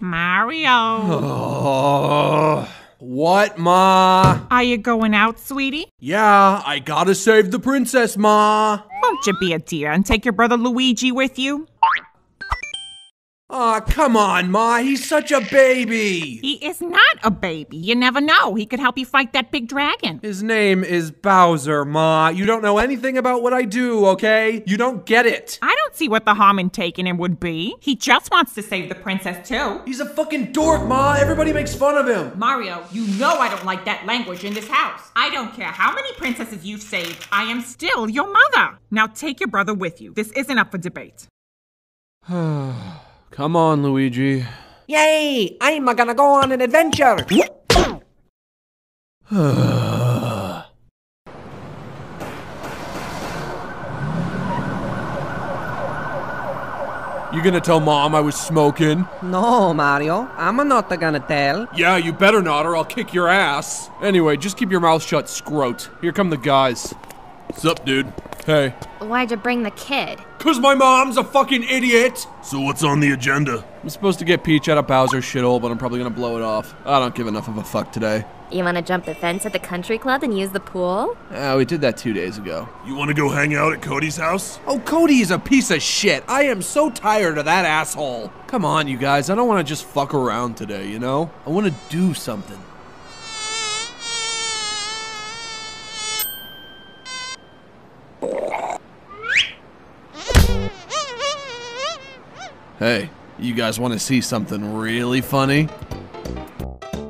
Mario. Oh, what, Ma? Are you going out, sweetie? Yeah, I gotta save the princess, Ma. Won't you be a dear and take your brother Luigi with you? Aw, come on, Ma. He's such a baby. He is not a baby. You never know. He could help you fight that big dragon. His name is Bowser, Ma. You don't know anything about what I do, okay? You don't get it. I don't see what the harm in taking him would be. He just wants to save the princess, too. He's a fucking dork, Ma. Everybody makes fun of him. Mario, you know I don't like that language in this house. I don't care how many princesses you've saved, I am still your mother. Now take your brother with you. This isn't up for debate. Come on, Luigi. Yay! I'm gonna go on an adventure! You gonna tell Mom I was smoking? No, Mario, I'm not gonna tell. Yeah, you better not, or I'll kick your ass. Anyway, just keep your mouth shut, scrote. Here come the guys. Sup, dude? Hey. Why'd you bring the kid? Cause my mom's a fucking idiot! So what's on the agenda? I'm supposed to get Peach out of Bowser's shithole, but I'm probably gonna blow it off. I don't give enough of a fuck today. You wanna jump the fence at the country club and use the pool? Ah, we did that two days ago. You want to go hang out at Cody's house? Oh, Cody is a piece of shit. I am so tired of that asshole. Come on, you guys. I don't want to just fuck around today, you know? I want to do something. Hey, you guys want to see something really funny?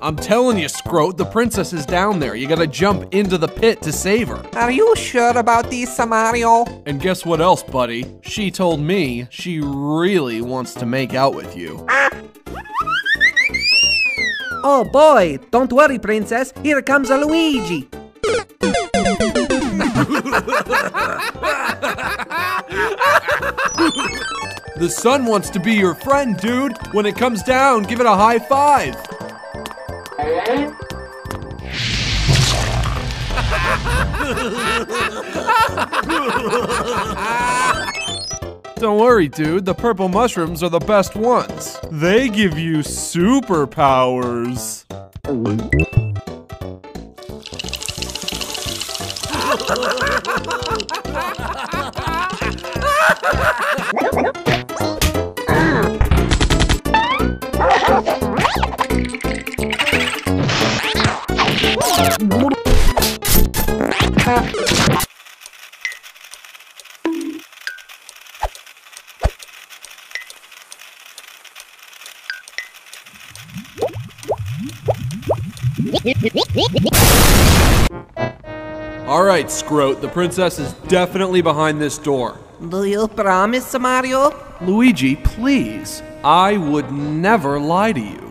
I'm telling you, Scrote, the princess is down there. You gotta jump into the pit to save her. Are you sure about this, Mario? And guess what else, buddy? She told me she really wants to make out with you. Oh boy, don't worry, princess. Here comes a Luigi. The sun wants to be your friend, dude. When it comes down, give it a high five. Don't worry, dude. The purple mushrooms are the best ones. They give you superpowers. All right, Scrote. The princess is definitely behind this door. Do you promise, Mario? Luigi, please. I would never lie to you.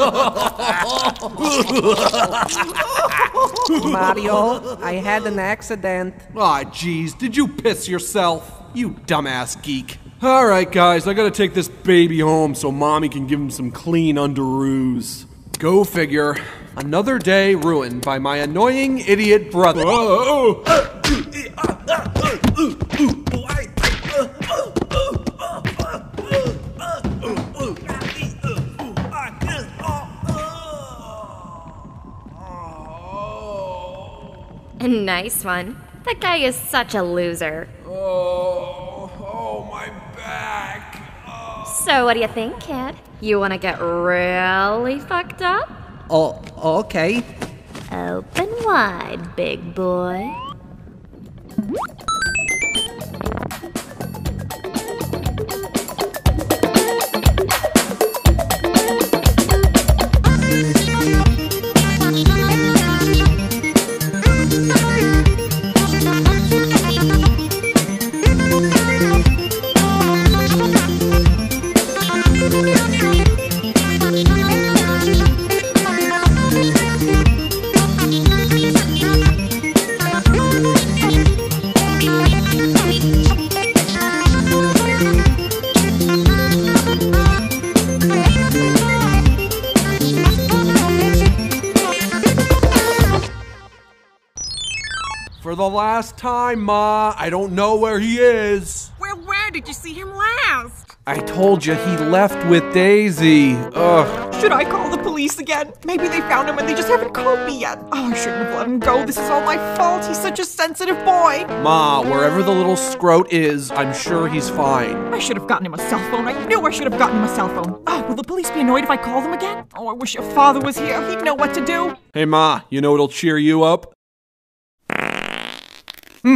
Mario, I had an accident. Aw, jeez, did you piss yourself? You dumbass geek. Alright, guys, I gotta take this baby home so mommy can give him some clean underoos. Go figure. Another day ruined by my annoying idiot brother. A nice one. That guy is such a loser. Oh, oh, my back. So, what do you think, kid? You wanna get really fucked up? Oh, okay. Open wide, big boy. Time, Ma. I don't know where he is. Well, where did you see him last? I told you he left with Daisy. Ugh. Should I call the police again? Maybe they found him and they just haven't called me yet. Oh, I shouldn't have let him go. This is all my fault. He's such a sensitive boy. Ma, wherever the little scrote is, I'm sure he's fine. I should have gotten him a cell phone. I knew I should have gotten him a cell phone. Oh, will the police be annoyed if I call them again? Oh, I wish your father was here. He'd know what to do. Hey, Ma, you know what'll cheer you up?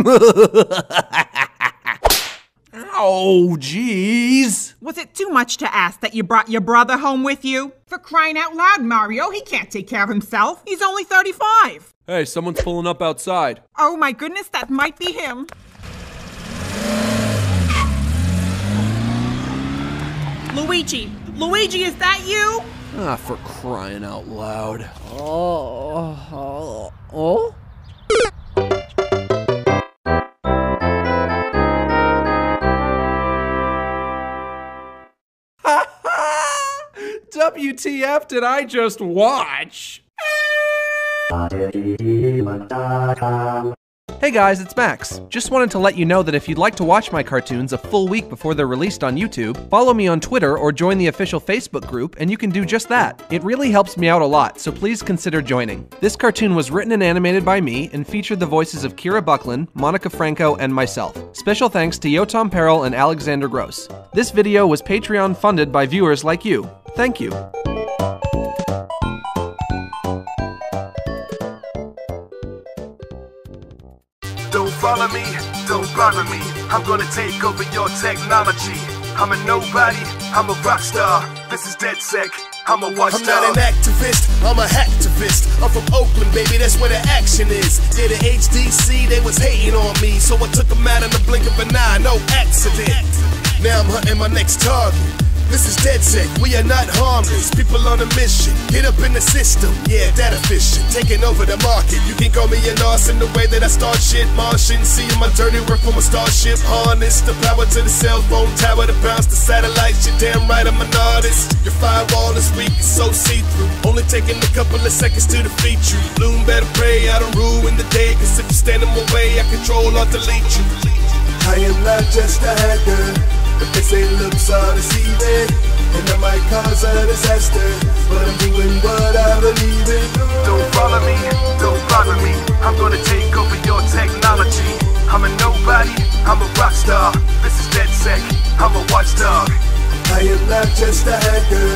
oh, jeez. Was it too much to ask that you brought your brother home with you? For crying out loud, Mario, he can't take care of himself. He's only 35. Hey, someone's pulling up outside. Oh my goodness, that might be him. Luigi! Luigi, is that you? Ah, for crying out loud. Oh, oh, oh? WTF did I just watch? Hey guys, it's Max. Just wanted to let you know that if you'd like to watch my cartoons a full week before they're released on YouTube, follow me on Twitter or join the official Facebook group, and you can do just that. It really helps me out a lot, so please consider joining. This cartoon was written and animated by me and featured the voices of Kira Buckland, Monica Franco, and myself. Special thanks to Yotam Perel and Alexander Gross. This video was Patreon funded by viewers like you. Thank you. Follow me, don't bother me. I'm gonna take over your technology. I'm a nobody, I'm a rock star. This is DedSec, I'm a watchdog. I'm not an activist, I'm a hacktivist. I'm from Oakland, baby, that's where the action is. Yeah, the HDC, they was hating on me, so I took them out in the blink of an eye, no accident. Now I'm hunting my next target. This is DedSec, we are not harmless. People on a mission, get up in the system. Yeah, that efficient, taking over the market. You can call me an arse in the way that I start shit. Martian, see my dirty work from a starship. Harness the power to the cell phone tower to bounce the satellites. You're damn right, I'm an artist. Your firewall is weak, it's so see through. Only taking a couple of seconds to defeat you. Blume better pray, I don't ruin the day. Cause if you stand in my way, I control or delete you. I am not just a hacker. But they say looks are deceiving And I might cause a disaster But I'm doing what I believe in Don't follow me, don't bother me. I'm gonna take over your technology. I'm a nobody, I'm a rock star. This is DedSec, I'm a watchdog. I am not just a hacker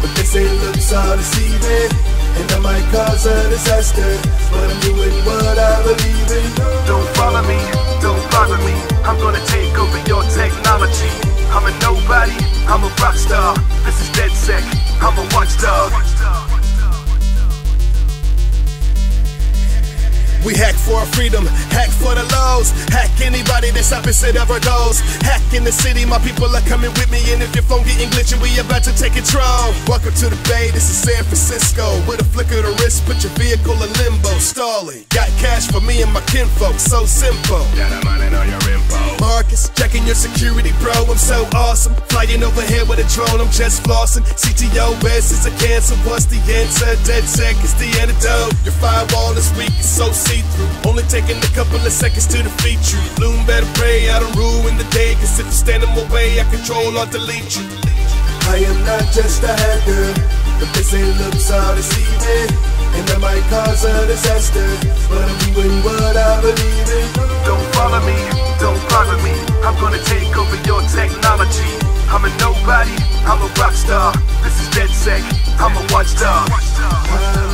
But they say looks are deceiving And I might cause a disaster But I'm doing what I believe in Don't follow me, bother me. I'm gonna take over your technology. I'm a nobody, I'm a rock star. This is dead DedSec, I'm a watchdog. We hack for our freedom, hack for the laws, hack anybody that's opposite of our goals. Hack in the city, my people are coming with me, and if your phone getting glitchy, we about to take control. Welcome to the Bay, this is San Francisco. With a flick of the wrist, put your vehicle in limbo, stalling. Got cash for me and my kinfolk, so simple. Got a money on your info. Marcus, checking your security, bro. I'm so awesome. Flying over here with a drone, I'm just flossing. CTOS is a cancer. What's the answer? DedSec is the antidote. Your firewall is weak, it's so see through. Only taking a couple of seconds to defeat you. Blume better pray, I don't ruin the day. Cause if you stand in my way, I control or delete you. I am not just a hacker, but they say looks are deceiving. And I might cause a disaster, but I'm doing what I believe in. Don't follow me, don't bother me. I'm gonna take over your technology. I'm a nobody, I'm a rock star. This is DedSec, I'm a watchdog.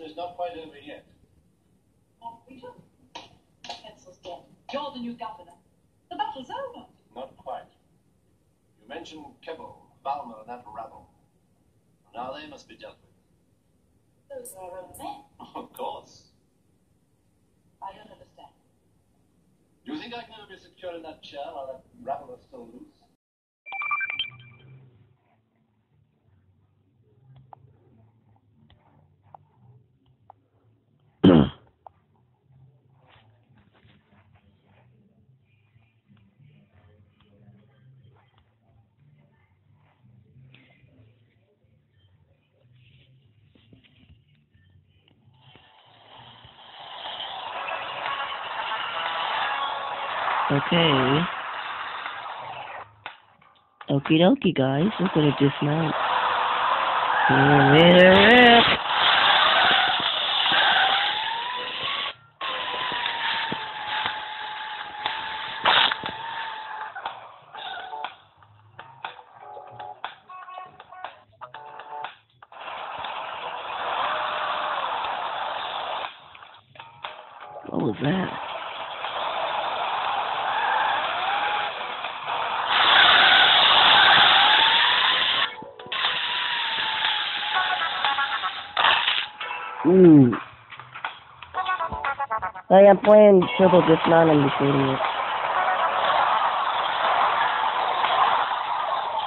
The is not quite over yet. What we do? Pencil's dead. You're the new governor. The battle's over. Not quite. You mentioned Keble, Balmer, and that rabble. Now they must be dealt with. Those are our own men. Of course. I don't understand. Do you think I can ever be secure in that chair while that Okay. Okie dokie, guys. We're gonna dismount. I am playing Triple Dismount and recording it.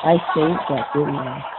I saved that, didn't I?